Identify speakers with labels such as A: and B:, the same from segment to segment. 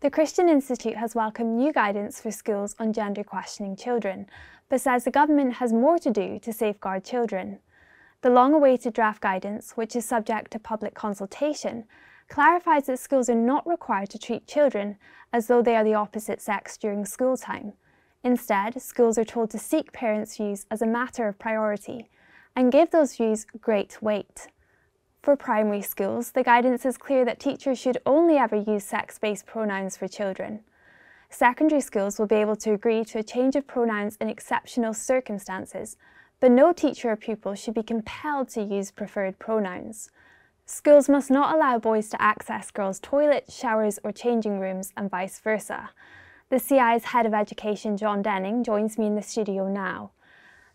A: The Christian Institute has welcomed new guidance for schools on gender questioning children, but says the government has more to do to safeguard children. The long awaited draft guidance, which is subject to public consultation, clarifies that schools are not required to treat children as though they are the opposite sex during school time. Instead, schools are told to seek parents' views as a matter of priority and give those views great weight. For primary schools, the guidance is clear that teachers should only ever use sex-based pronouns for children. Secondary schools will be able to agree to a change of pronouns in exceptional circumstances, but no teacher or pupil should be compelled to use preferred pronouns. Schools must not allow boys to access girls' toilets, showers or changing rooms and vice versa. The CI's Head of Education, John Denning, joins me in the studio now.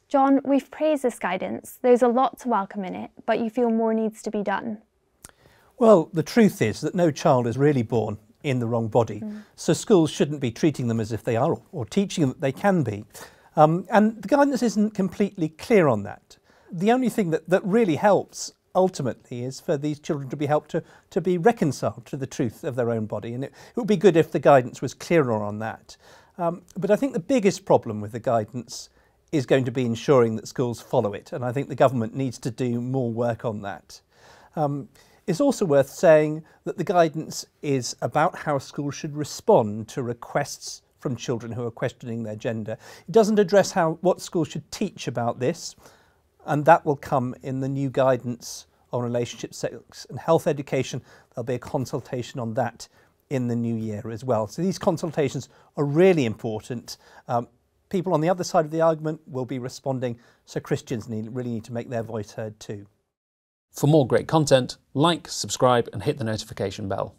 A: John, we've praised this guidance. There's a lot to welcome in it, but you feel more needs to be done.
B: Well, the truth is that no child is really born in the wrong body. Mm. So schools shouldn't be treating them as if they are or teaching them that they can be. Um, and the guidance isn't completely clear on that. The only thing that, that really helps ultimately is for these children to be helped to, to be reconciled to the truth of their own body. And it, it would be good if the guidance was clearer on that. Um, but I think the biggest problem with the guidance is going to be ensuring that schools follow it. And I think the government needs to do more work on that. Um, it's also worth saying that the guidance is about how schools should respond to requests from children who are questioning their gender. It doesn't address how what schools should teach about this, and that will come in the new guidance on relationship, sex and health education. There'll be a consultation on that in the new year as well. So these consultations are really important. Um, people on the other side of the argument will be responding, so Christians need, really need to make their voice heard too.
C: For more great content, like, subscribe and hit the notification bell.